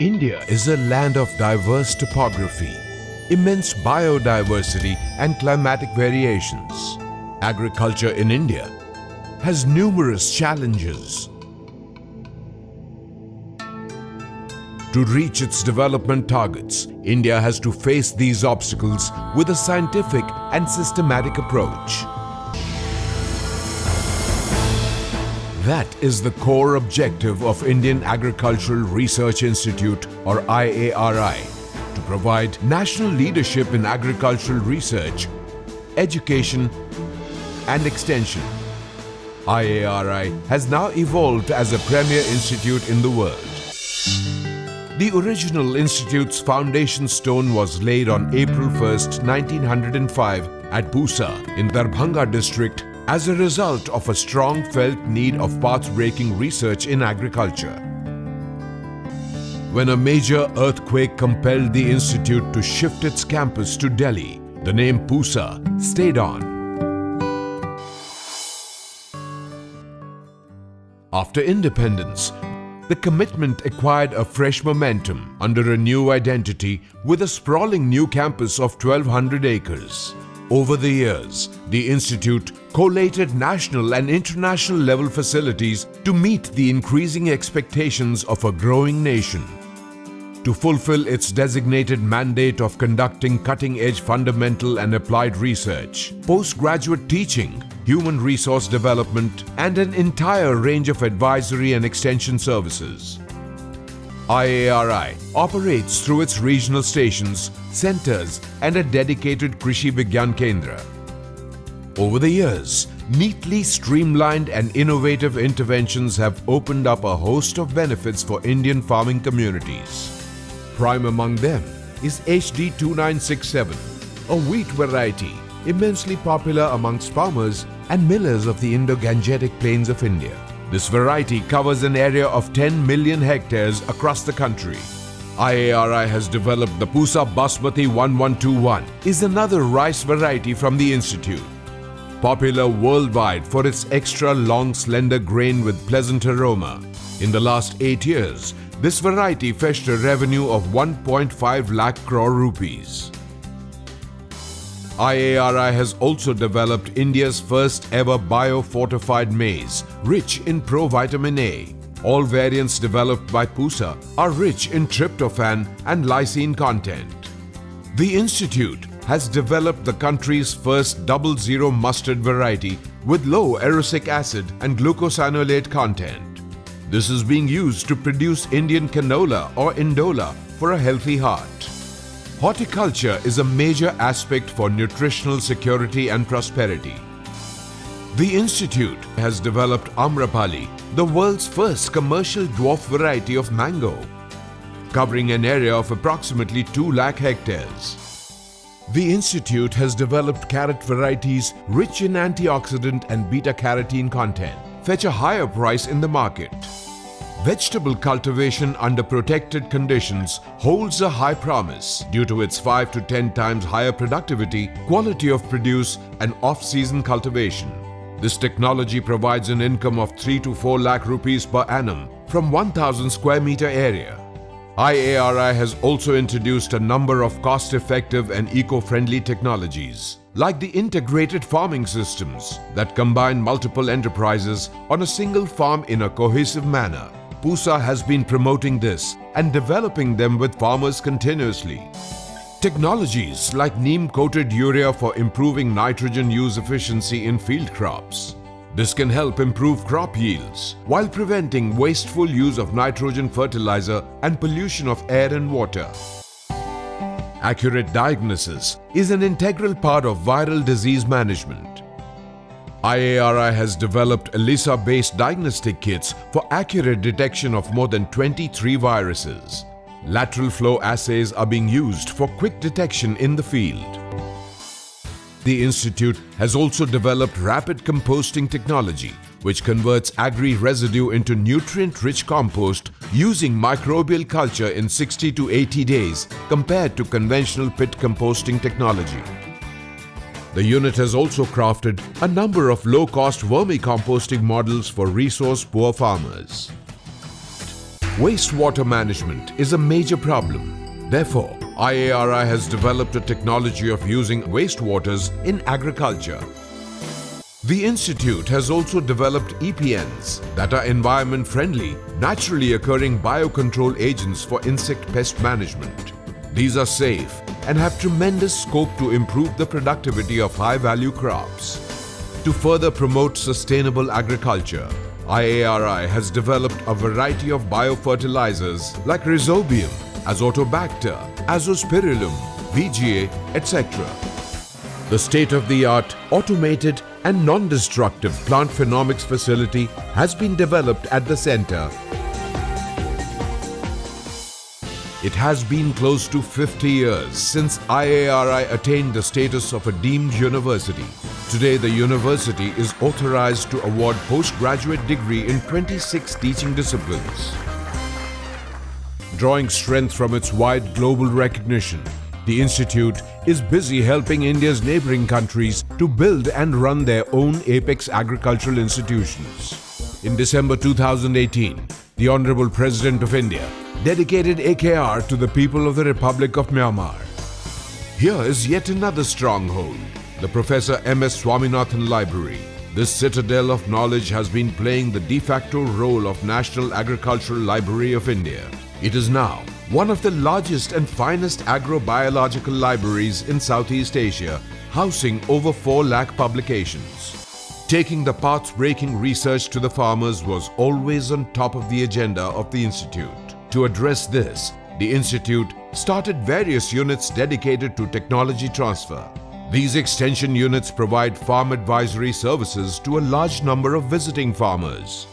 India is a land of diverse topography, immense biodiversity and climatic variations. Agriculture in India has numerous challenges. To reach its development targets, India has to face these obstacles with a scientific and systematic approach. That is the core objective of Indian Agricultural Research Institute or IARI to provide national leadership in agricultural research, education and extension. IARI has now evolved as a premier institute in the world. The original institute's foundation stone was laid on April 1, 1905 at Pusa in Darbhanga district as a result of a strong felt need of path-breaking research in agriculture. When a major earthquake compelled the institute to shift its campus to Delhi, the name Pusa stayed on. After independence, the commitment acquired a fresh momentum under a new identity with a sprawling new campus of 1200 acres. Over the years, the Institute collated national and international level facilities to meet the increasing expectations of a growing nation. To fulfill its designated mandate of conducting cutting-edge fundamental and applied research, postgraduate teaching, human resource development, and an entire range of advisory and extension services. IARI operates through its regional stations, centers and a dedicated Krishi Vigyan Kendra. Over the years, neatly streamlined and innovative interventions have opened up a host of benefits for Indian farming communities. Prime among them is HD 2967, a wheat variety immensely popular amongst farmers and millers of the Indo-Gangetic plains of India. This variety covers an area of 10 million hectares across the country. IARI has developed the Pusa Basmati 1121 is another rice variety from the institute. Popular worldwide for its extra long slender grain with pleasant aroma. In the last 8 years, this variety fetched a revenue of 1.5 lakh crore rupees. IARI has also developed India's first ever bio-fortified maize, rich in provitamin A. All variants developed by Pusa are rich in tryptophan and lysine content. The institute has developed the country's first double zero mustard variety with low erucic acid and glucosinolate content. This is being used to produce Indian canola or indola for a healthy heart. Horticulture is a major aspect for nutritional security and prosperity. The Institute has developed Amrapali, the world's first commercial dwarf variety of mango, covering an area of approximately 2 lakh hectares. The Institute has developed carrot varieties rich in antioxidant and beta-carotene content, fetch a higher price in the market. Vegetable cultivation under protected conditions holds a high promise due to its 5 to 10 times higher productivity, quality of produce and off-season cultivation. This technology provides an income of 3 to 4 lakh rupees per annum from 1000 square meter area. IARI has also introduced a number of cost-effective and eco-friendly technologies, like the integrated farming systems that combine multiple enterprises on a single farm in a cohesive manner. Pusa has been promoting this and developing them with farmers continuously. Technologies like neem-coated urea for improving nitrogen use efficiency in field crops. This can help improve crop yields while preventing wasteful use of nitrogen fertilizer and pollution of air and water. Accurate diagnosis is an integral part of viral disease management. IARI has developed ELISA-based diagnostic kits for accurate detection of more than 23 viruses. Lateral flow assays are being used for quick detection in the field. The Institute has also developed rapid composting technology, which converts agri residue into nutrient-rich compost using microbial culture in 60 to 80 days compared to conventional pit composting technology. The unit has also crafted a number of low-cost vermicomposting models for resource-poor farmers. Wastewater management is a major problem. Therefore, IARI has developed a technology of using wastewaters in agriculture. The Institute has also developed EPNs that are environment friendly, naturally occurring biocontrol agents for insect pest management. These are safe and have tremendous scope to improve the productivity of high value crops. To further promote sustainable agriculture, IARI has developed a variety of biofertilizers like Rhizobium, Azotobacter, Azospirillum, BGA, etc. The state-of-the-art, automated and non-destructive plant phenomics facility has been developed at the center. It has been close to 50 years since IARI attained the status of a deemed university. Today, the university is authorized to award postgraduate degree in 26 teaching disciplines. Drawing strength from its wide global recognition, the Institute is busy helping India's neighboring countries to build and run their own apex agricultural institutions. In December 2018, the Honorable President of India dedicated ACARE to the people of the Republic of Myanmar. Here is yet another stronghold the Professor M.S. Swaminathan Library. This citadel of knowledge has been playing the de facto role of National Agricultural Library of India. It is now one of the largest and finest agrobiological libraries in Southeast Asia, housing over 4 lakh publications. Taking the path-breaking research to the farmers was always on top of the agenda of the Institute. To address this, the Institute started various units dedicated to technology transfer. These extension units provide farm advisory services to a large number of visiting farmers.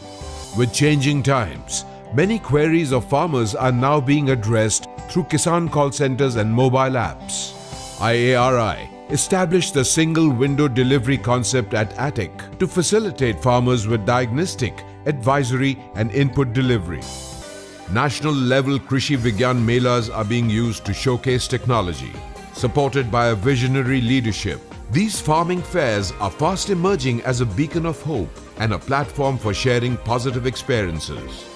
With changing times, many queries of farmers are now being addressed through Kisan call centers and mobile apps. IARI established the single window delivery concept at ATIC to facilitate farmers with diagnostic, advisory and input delivery. National level Krishi Vigyan Melas are being used to showcase technology. Supported by a visionary leadership, these farming fairs are fast emerging as a beacon of hope and a platform for sharing positive experiences.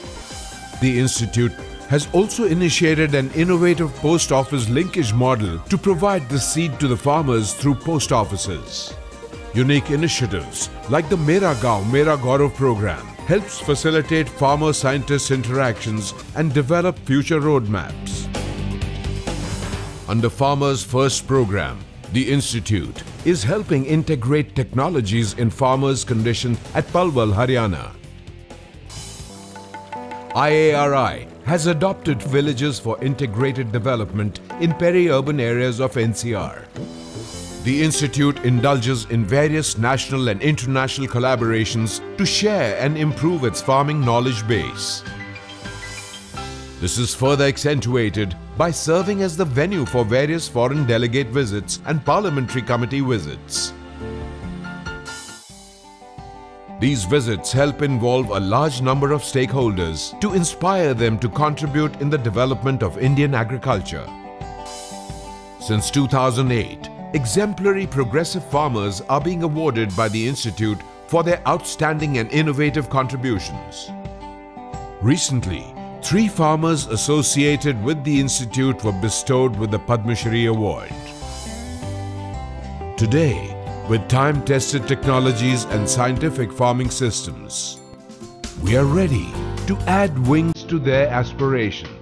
The Institute has also initiated an innovative post office linkage model to provide the seed to the farmers through post offices. Unique initiatives like the Mera Gaon Mera Gaurav program helps facilitate farmer-scientist interactions and develop future roadmaps. Under Farmers First program, the Institute is helping integrate technologies in farmers' conditions at Palwal, Haryana. IARI has adopted villages for integrated development in peri-urban areas of NCR. The Institute indulges in various national and international collaborations to share and improve its farming knowledge base. This is further accentuated by serving as the venue for various foreign delegate visits and parliamentary committee visits. These visits help involve a large number of stakeholders to inspire them to contribute in the development of Indian agriculture. Since 2008, exemplary progressive farmers are being awarded by the Institute for their outstanding and innovative contributions. Recently, Three farmers associated with the institute were bestowed with the Padma Shri Award. Today, with time-tested technologies and scientific farming systems, we are ready to add wings to their aspirations.